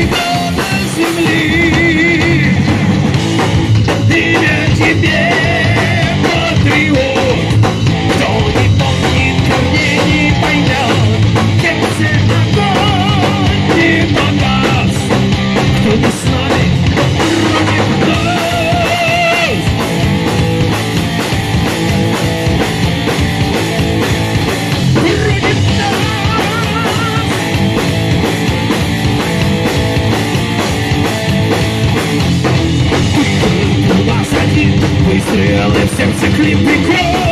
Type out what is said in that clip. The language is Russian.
Baby. Стрелы в сердце клипы кровь